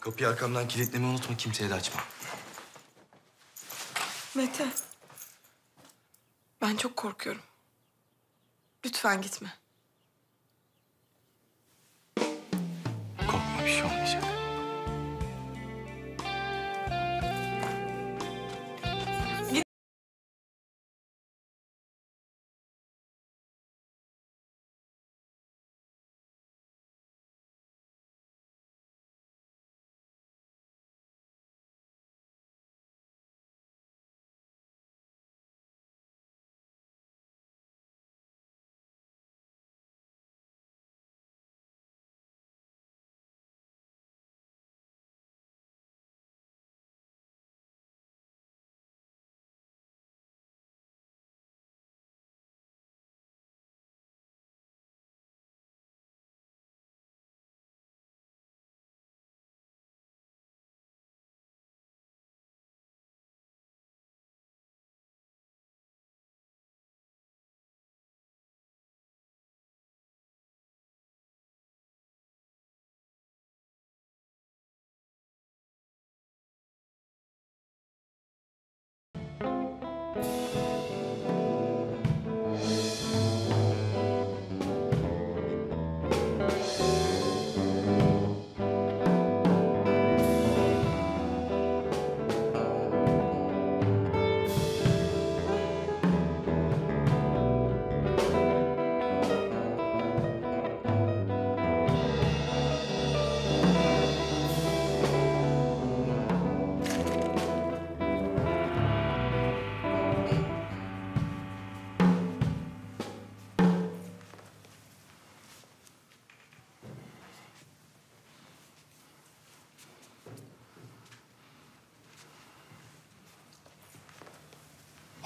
Kapıyı arkamdan kilitlemeyi unutma, kimseye de açma. Mete. Ben çok korkuyorum. Lütfen gitme. Korkma, bir şey olmayacak.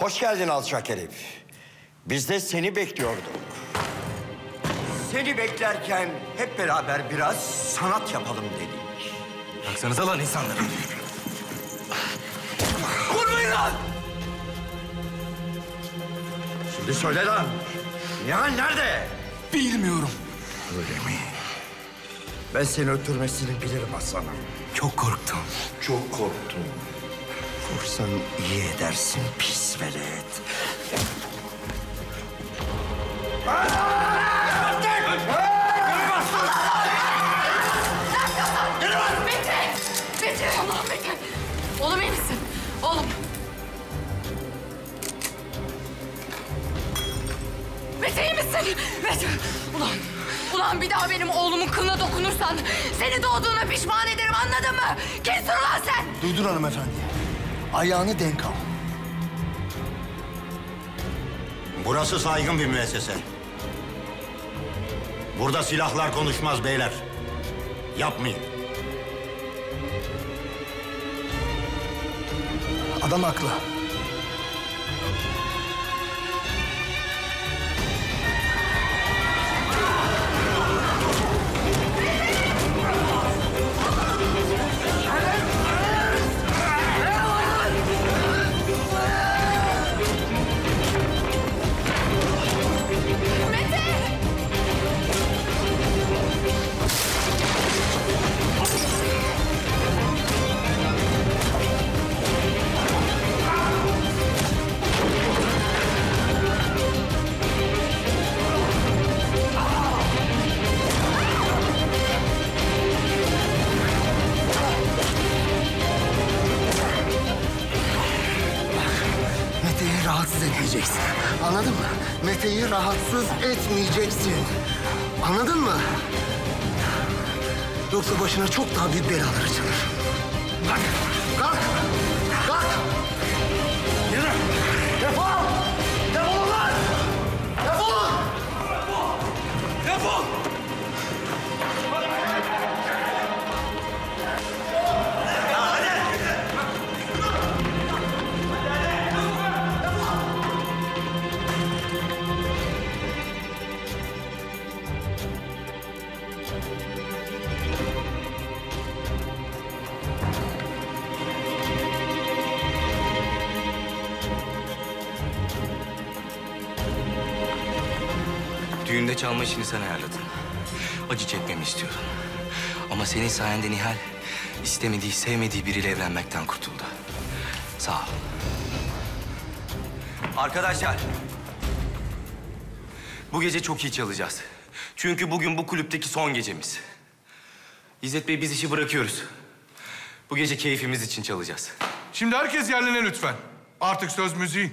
Hoş geldin alçak herif. Biz de seni bekliyorduk. Seni beklerken hep beraber biraz sanat yapalım dedik. Bıraksanıza lan insanları. Vurmayın lan! Şimdi söyle lan. Nihal nerede? Bilmiyorum. Öyle mi? Ben seni öldürmesini bilirim aslanım. Çok korktum. Çok korktum. Vursan iyi edersin pis velet. Oğlum iyi misin? Oğlum. Mete iyi misin? Mete! Ulan, ulan bir daha benim oğlumun kılına dokunursan seni doğduğuna pişman ederim anladın mı? Kimsin ulan sen? Duydun hanımefendi. Ayağını denk al. Burası saygın bir müessese. Burada silahlar konuşmaz beyler. Yapmayın. Adam haklı. Etmeyeceksin. Anladın mı? Mete'yi rahatsız etmeyeceksin. Anladın mı? Yoksa başına çok daha büyük belalar açılır. Hadi kalk. Kalk. Yürü. Defol. Defolun lan. Defolun. Defol. Düğünde çalma işini sen ayarladın. Acı çekmemi istiyordun. Ama senin sayende Nihal istemediği, sevmediği biriyle evlenmekten kurtuldu. Sağ ol. Arkadaşlar. Bu gece çok iyi çalacağız. Çünkü bugün bu kulüpteki son gecemiz. İzzet Bey biz işi bırakıyoruz. Bu gece keyfimiz için çalacağız. Şimdi herkes yerlerine lütfen. Artık söz müziği.